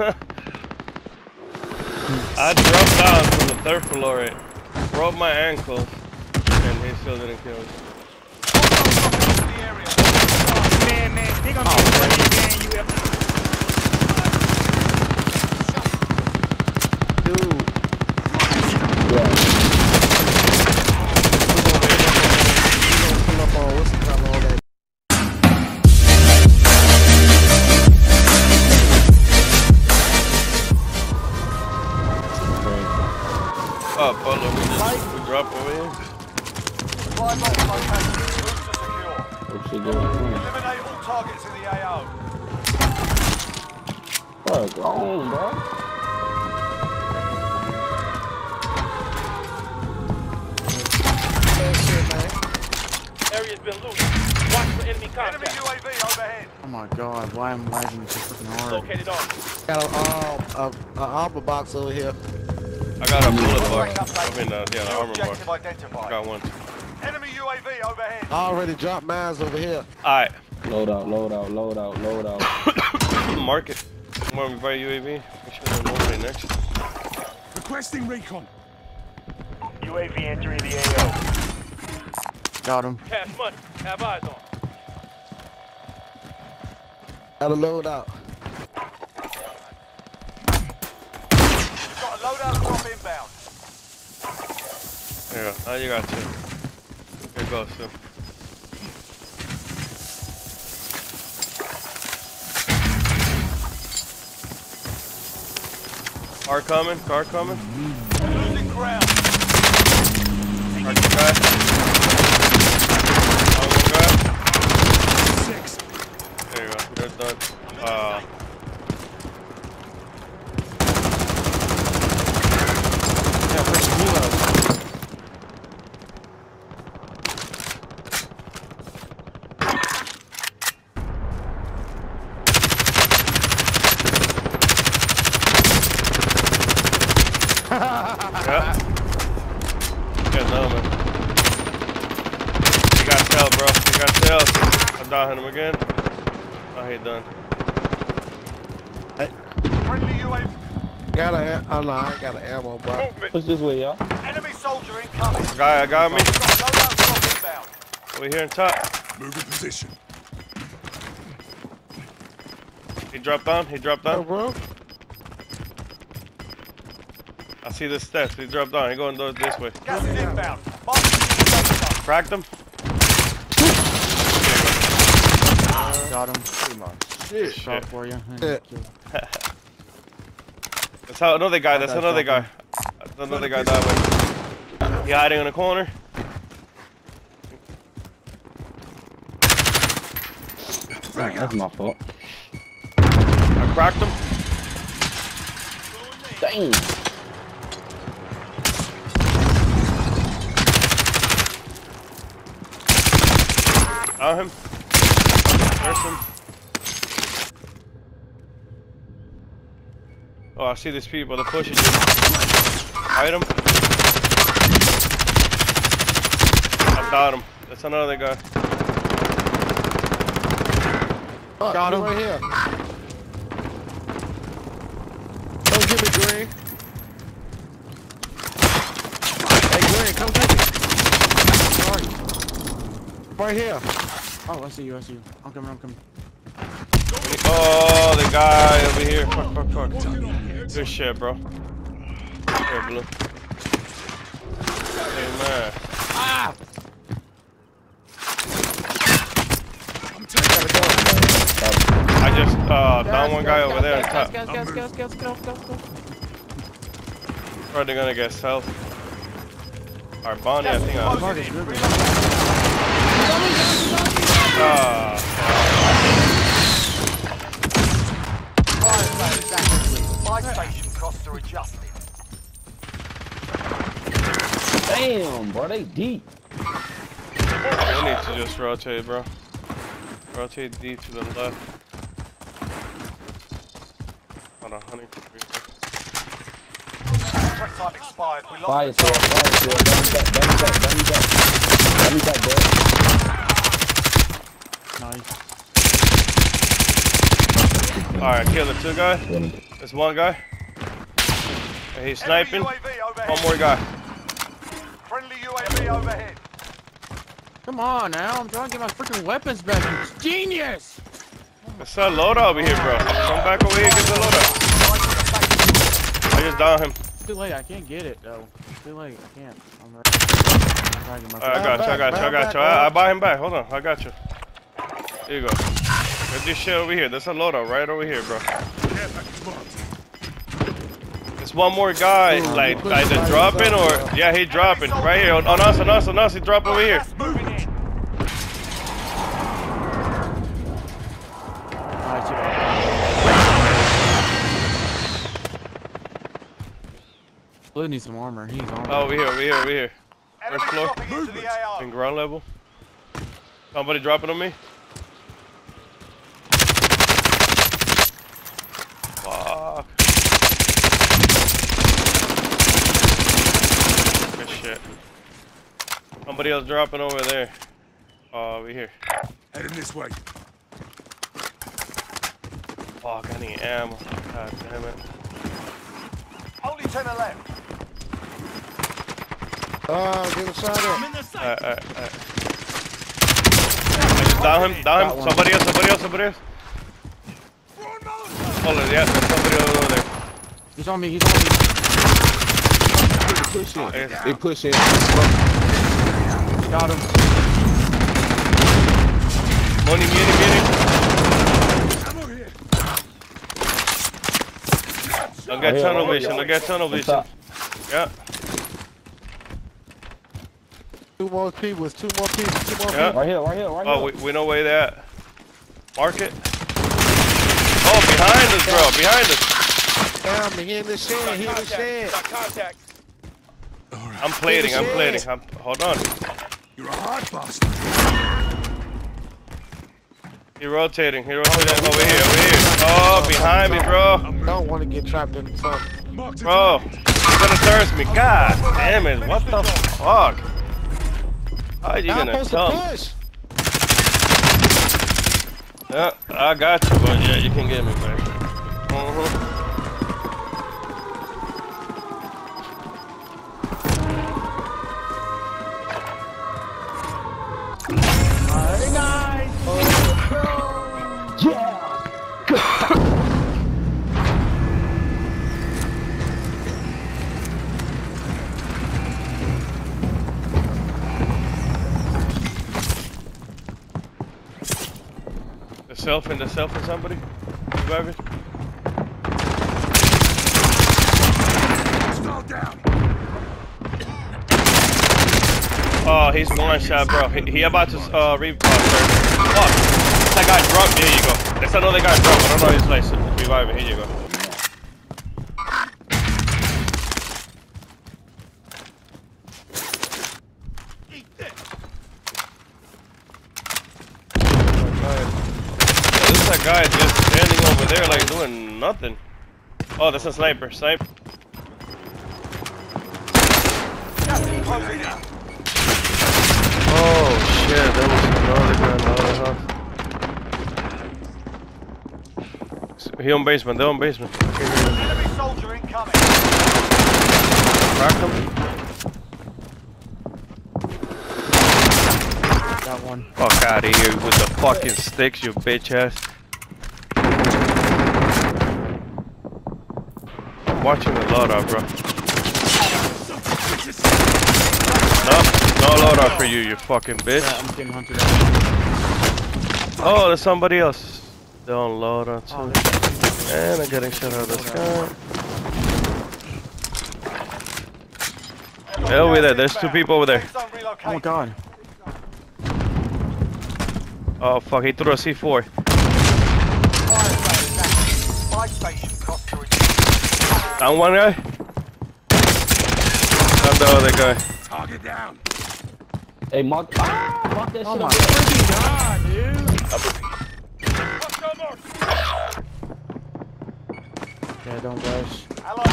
I dropped down from the third floor, it broke my ankle, and he still didn't kill me. Oh, man, man, Fuck, go on, bro. Area's been looted. Watch for enemy Enemy contact. UAV overhead. Oh my god, why am I lagging so freaking hard? Located on. Got a, um, a, a armor box over here. I got a bullet box. I mean, uh, yeah, New armor box. identified. Got one. Enemy UAV overhead. I already dropped mines over here. Alright, Load out, load out, load out, load out. mark it. Want me to buy UAV? Make sure there's nobody next. Requesting recon. UAV entering the AO. Got him. Cash money. Have eyes on. Got a load out. Got a loadout drop inbound. There you go. Now you got two. Here goes, two. Car coming, car coming. Losing ground. Car guy. Other guy. Six. There you go. They're done. Uh, Yeah, first reload. yeah. Yeah, no, man. He got tail, bro. He got tail. I'm downing him again. Oh, he done. Friendly UAV. Got a, oh no, I got an ammo box. Movement. Push this way, y'all. Enemy soldier incoming. Guy, I got me. Got loadout. We here in top. Move in position. He dropped down. He dropped Oh, down. bro. I see the steps. He dropped down. He going th- this way. Gas is inbound. Mark the safe zone. Cracked him. Got him. Shit. Shot for you. Shit. That's how another guy. That's another guy. That's another guy that way. He hiding in a corner. That's my fault. I cracked him. Dang. Got him. There's him. Oh, I see these people. They're pushing you. Hide him. I got him. That's another guy. Fuck, Got he him. Right here. Don't give me green. Hey, green, come take it. Sorry. Right here. Oh, I see you, I see you. I'm coming, I'm coming. Oh, the guy over here. Fuck, fuck, fuck. Good shit, bro. Here, blue. Hey, man. I'm taking I just uh down one guy over there on top. Gas, gas, gas, gas, gas, gas, gas. Probably gonna get south. Our Bonnie, I think. Uh, Target's good. uh, station costs are adjusted. Damn, bro, they deep. we need to just rotate, bro. Rotate D to the left. On a honey. Threat time expired. We Fire lost the sale, fire. Nice. Alright, kill the two guy. One. There's one guy. And he's sniping. Enemy UAV overhead. One more guy. Friendly UAV overhead. Come on now, I'm trying to get my freaking weapons back. It's genius! It's a loadout over here, bro. Come back over here and get the loadout. I just downed him. It's too late, I can't get it though. It's too late, I can't. I'm ready. I'm trying to get my Alright, I got you, I got you, I got you. I, I buy him back. Hold on, I got you. Here you go. Get this shit over here. There's a loadout right over here, bro. Care. There's one more guy, Ooh, like either dropping or up, yeah, he dropping right here on, on us, on us, on us. He drop over here. Moving in. Alright, shit, I'll- Blue needs some armor. He's on. Oh, over here, over here, over here. First floor. dropping into the AO. In ground level. Somebody dropping on me. Fuck. Good shit. Somebody else dropping over there. Oh, over here. Heading this way. Fuck, I need ammo. God damn it. Only 10 are left. Uh, get inside it. Alright, alright, alright. I down him, down him. Somebody else, somebody else, somebody else. Hold on, yeah, there's somebody over there. He's on me, he's on me. They pushing. Yes. They pushing. Got him. Money, money, money. Ammo here. I got oh, tunnel vision. I got tunnel vision. Yeah, Two more people, two more people, two more yeah. Right here, right here, right Oh, here. we, we know where they at. Mark it. Oh, behind us, bro, behind us. Down, he in the sand, he in the Contact. sand. Contact. I'm plating, I'm plating. I'm, hold on. You're a hard bastard. He rotating, he rotating over here, over here. Oh, behind me, bro. I don't want to get trapped in something. Marked a Bro, target. he's gonna thirst me. God damn it, what the fuck? How are you Not gonna supposed to come? Yeah, I got you, but yeah, you can get me back. Uh-huh. The self and the self and somebody? Whoever? Down. Oh, he's one shot, bro. He, he about to uh re sir. Fuck. That guy drunk. There you go. That's another guy drunk. I don't know his place. Revive him. Here you go. That guy just standing over there like doing nothing. Oh, that's a sniper. Sniper. Oh shit, that was another guy in the other house. He on basement, they're on basement. Enemy soldier incoming. Crack him. Got one. Fuck out of here with the fucking sticks, you bitch ass. Watching the loadout, bro. No, no loadout for you, you fucking bitch. Yeah, I'm getting hunted out. Oh, there's somebody else. They're on loadout too. Oh, And I'm getting shot out of the sky. Hey, over there, there's two people over there. Oh god. Oh fuck, he threw a C4. Down one guy. Down the other guy. Target down. Hey, mark. Ah, mark that Oh shit my freaking god, dude. Hostile. Yeah, don't rush. Allied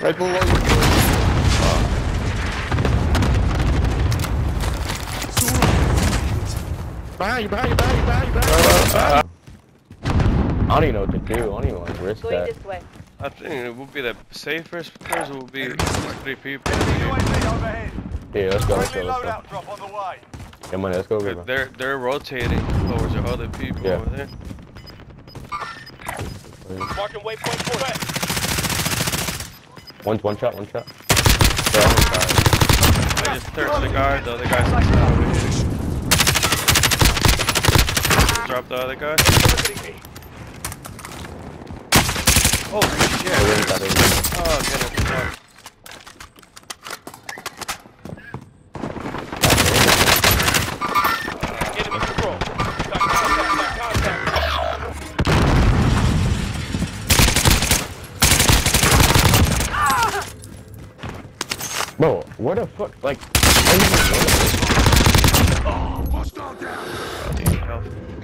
Right below you. Behind you, behind you, behind you, behind you, behind you. I don't even know what to do. I don't even want to risk Going that. this way. I think it would be the safest place would be three people. UAV. Yeah, let's go, let's go, let's go. loadout drop on the way. Come on, let's go, They're they're, they're rotating towards the other people Yeah. over there. Marking waypoint for that. One, one shot, one shot. They're on. I just turned the guy, the other guy's inside over. Drop the other guy. Oh shit! They're inside, they're inside. Oh, get it. fuck. Enemy control. Got contact, got contact. Bro, what the fuck? Like, I don't even know this. Hostile oh, down. Health. I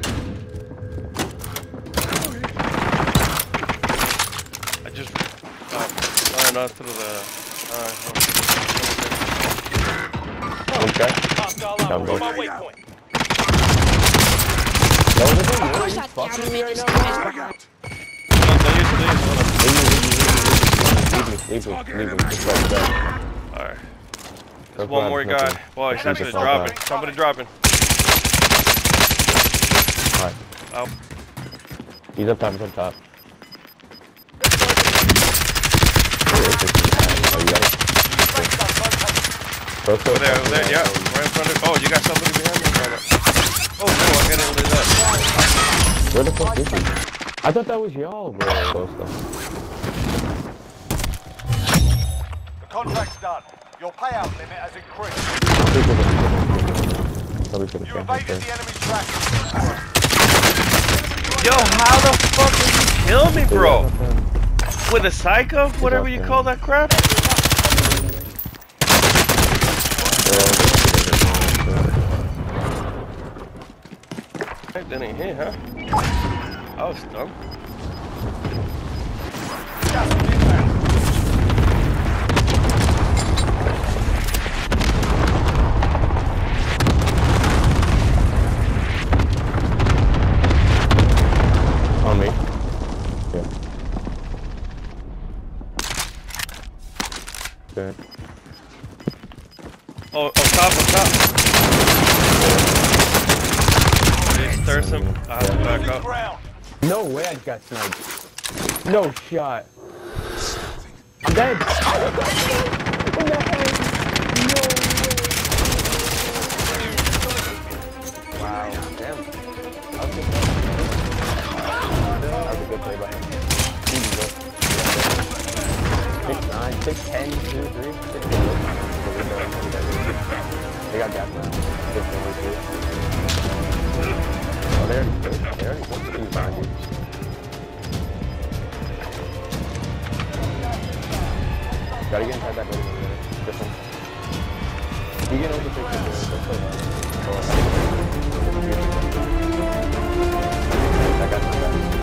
just uh, ran out through the. Uh, one shot. Hostile Down out. low. My waypoint. No, no, no, no, you fucking me right now, bro. Frag out. Leave me, leave me, leave me. Just let it go. Alright. There's one more guy. Boy, he's actually dropping. Somebody dropping. Alright. Out. He's up top, he's up top. Where is this guy? Oh, you got it? Close, close, Over there, over there, yeah. close. Right in front of Oh, you got somebody behind me? Right now. Oh no, I got into that. Where the fuck is he? I thought that was y'all, bro. Close though. The contract's done. Your payout limit has increased. Nobody's gonna You stand evaded the enemy's track. Yo, how the fuck did you kill me, bro? With a psycho? Whatever you call that crap? I didn't hit, huh? I was dumb. Gas is inbound. On me. Yeah. Good. Oh, on top, on top. Just thirst him. I have to back up. No way I got sniped. No shot. I'm dead. In the. No way. Wow. Damn. That was a good play. That was a good play by him. Easy, bro. Six nine, six ten, two, three, six They got gas now. Put. They already put. He's behind you. Gotta get inside that building over there. This one. You can overtake the building. That's so. Oh, I got